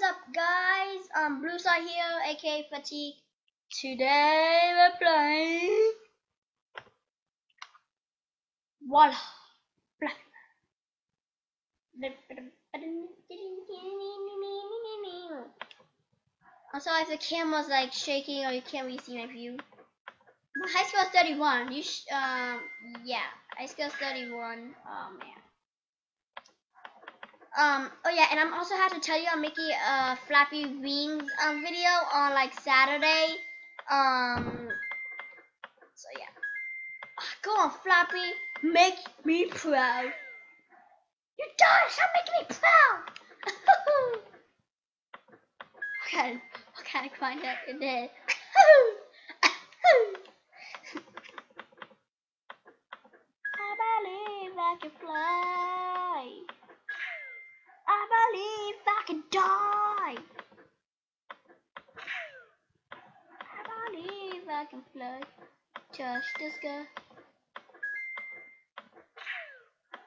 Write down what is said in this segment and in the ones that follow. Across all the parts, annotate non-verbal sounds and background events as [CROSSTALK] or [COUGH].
is up, guys? Um, Blue Star here, aka Pratik. Today we're playing. Voila. Black. Also, if the camera's like shaking or you can't really see my view. High score 31. You sh um, yeah, high score 31. Oh man. Um, oh yeah, and I'm also have to tell you I'm making a Flappy Wings um, video on like Saturday. Um, so yeah. Ah, go on, Flappy, make me proud. You done, stop making me proud. okay, kind of find out you did? I believe I can fly. I believe I can die. I believe I can fly. Just as good.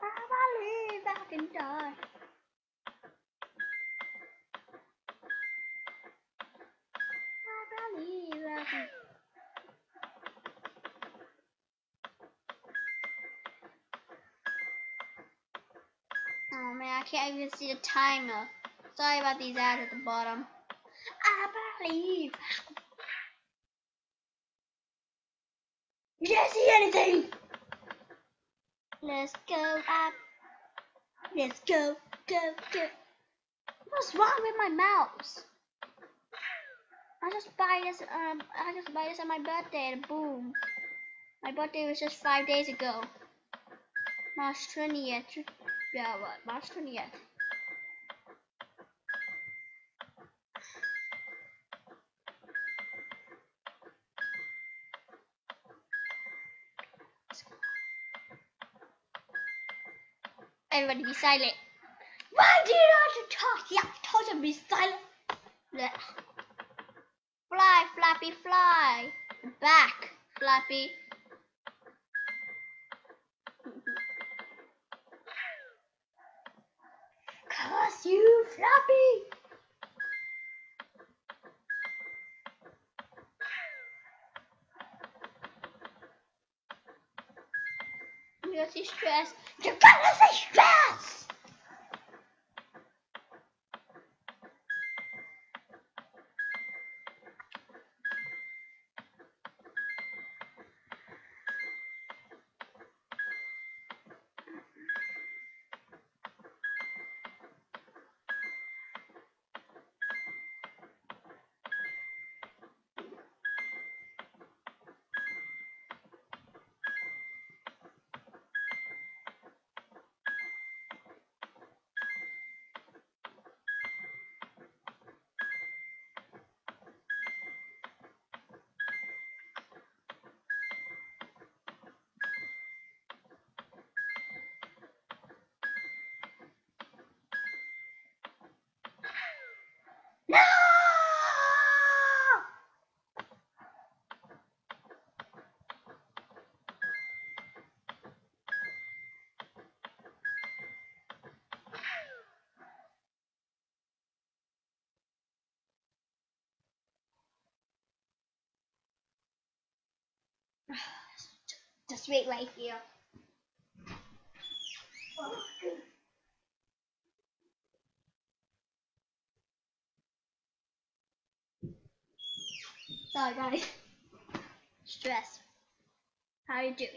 I believe I can die. I believe I can. Oh man, I can't even see the timer. Sorry about these ads at the bottom. I believe. You can't see anything. Let's go up. Let's go, go, go. What's wrong with my mouse? I just buy this. Um, I just buy this on my birthday, and boom, my birthday was just five days ago. March 20th. Yeah, what? March 20th. Everybody be silent. Why do you not talk? Yeah, told you to be silent. Blech. Fly, Flappy, fly. Back, Flappy. Curse you, Flappy! You gonna see stress. You're gonna see stress! [SIGHS] Just wait right here. Sorry guys. Stress. How you doing?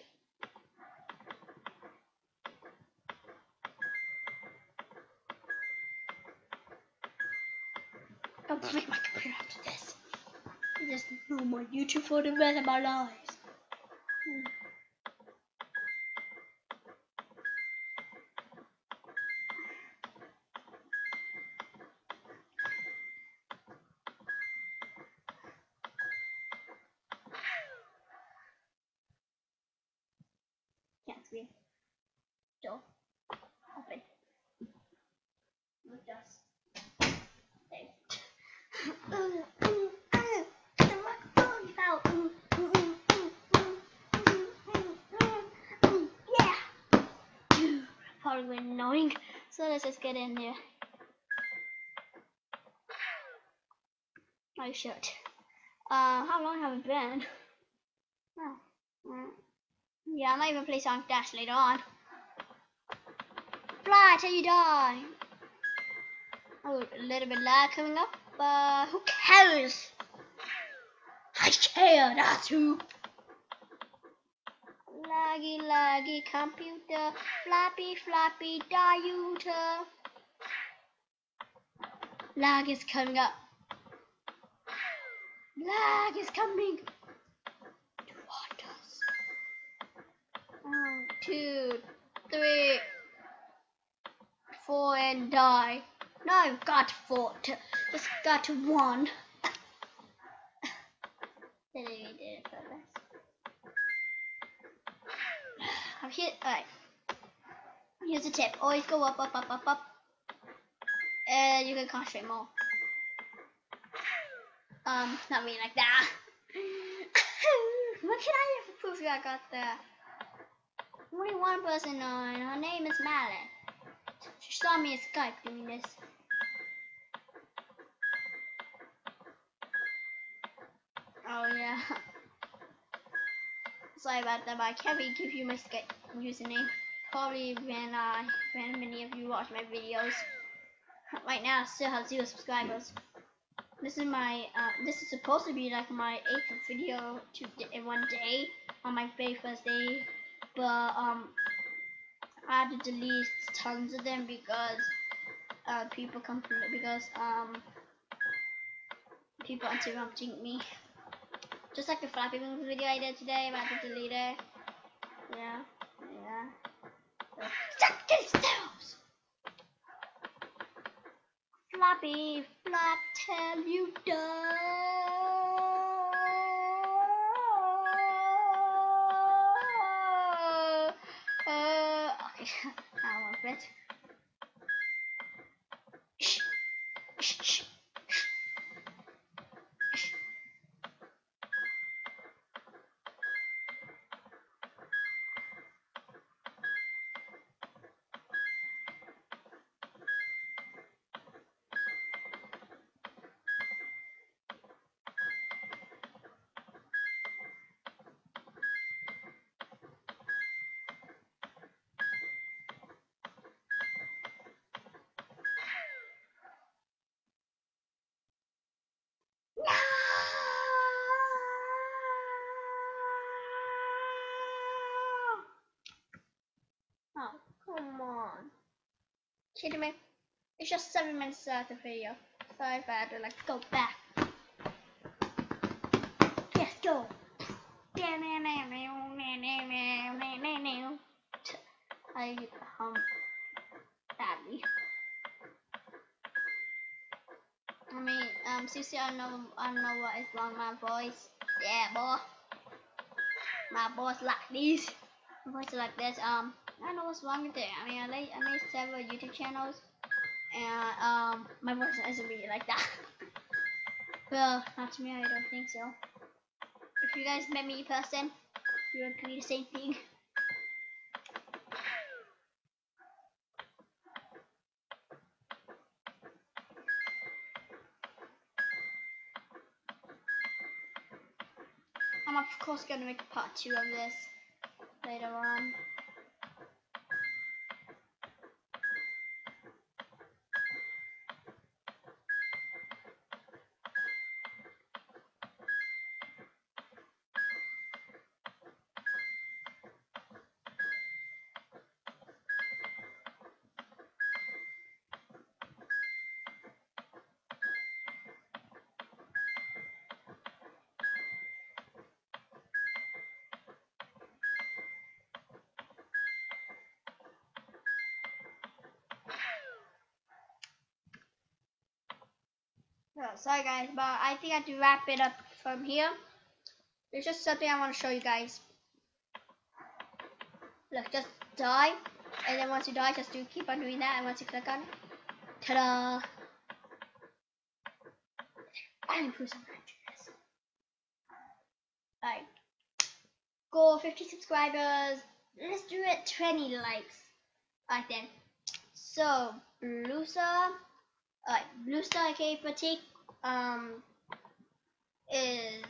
I'll break my computer after this. There's no more YouTube for the rest of my lives. Hmm. Can't see. Door. Open. With dust. Yeah. Probably annoying. So let's just get in there. I should. Uh, how long have it been? Oh, yeah, I might even play Sonic Dash later on. Fly till you die. Oh, a little bit lag coming up, but who cares? I care, that's who. Laggy, laggy computer, flappy, flappy diuter. Lag is coming up. Lag is coming toward us. One, two, three, four, and die. No, I've got four. To, just got one. [LAUGHS] did it, did it for this. Here. Alright. Here's a tip. Always go up, up, up, up, up. And you can concentrate more. Um, not me like that. [COUGHS] what can I for proof I got that? Only one person on. Her name is Mallet. She saw me at Skype doing this. Sorry about that, but I can't really give you my username. Probably when I when many of you watch my videos. [LAUGHS] Right now, I still have zero subscribers. This is my uh, this is supposed to be like my eighth video to in one day on my very first day, but um I had to delete tons of them because uh, people come from it because um people are interrupting me. Just like the Flappy Wings video I did today, to delete it. Yeah, yeah. Suck yourselves! Flappy, flap till you die. Uh, okay, [LAUGHS] I Kidding me? It's just seven minutes out of the video. So I better like go back. Let's go. I hum badly. I mean, um, seriously, I don't know, I don't know what is wrong my voice. Yeah, boy. My voice like this. My voice like this. Um, I know what's wrong with it. I mean, I like, I made several YouTube channels, and um, my voice isn't really like that. [LAUGHS] well, not to me. I don't think so. If you guys met me in person, you would agree the same thing. [LAUGHS] I'm of course to make a part two of this later on. Sorry guys, but I think I have to wrap it up from here. There's just something I want to show you guys. Look, just die, and then once you die, just do keep on doing that, and once you click on it, ta-da! I improve some matches. Alright. Goal 50 subscribers. Let's do it 20 likes. Alright then. So, Blusa. Alright, Blue Star aka Pratik um, is